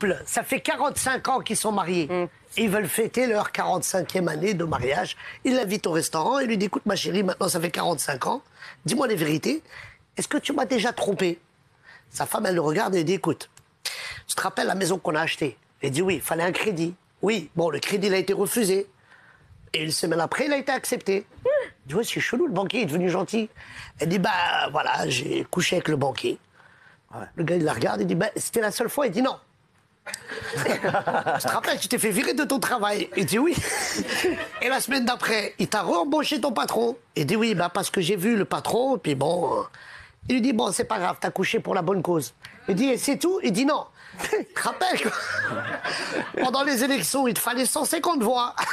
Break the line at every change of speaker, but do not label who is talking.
couple, ça fait 45 ans qu'ils sont mariés. Et ils veulent fêter leur 45e année de mariage. Il l'invite au restaurant et lui dit Écoute, ma chérie, maintenant ça fait 45 ans. Dis-moi les vérités. Est-ce que tu m'as déjà trompé? Sa femme, elle le regarde et dit Écoute, tu te rappelles la maison qu'on a achetée? Elle dit Oui, il fallait un crédit. Oui, bon, le crédit il a été refusé. Et une semaine après, il a été accepté. Elle dit Ouais, c'est chelou, le banquier est devenu gentil. Elle dit Bah voilà, j'ai couché avec le banquier. Le gars, il la regarde, il dit, bah, c'était la seule fois. Il dit non. tu te rappelles, tu t'es fait virer de ton travail. Il dit oui. Et la semaine d'après, il t'a re-embauché ton patron. Il dit oui, bah, parce que j'ai vu le patron, puis bon. euh, Il lui dit, bon, c'est pas grave, t'as couché pour la bonne cause. Il dit, c'est tout? Il dit non. Tu te rappelles, quoi? Pendant les élections, il te fallait 150 voix.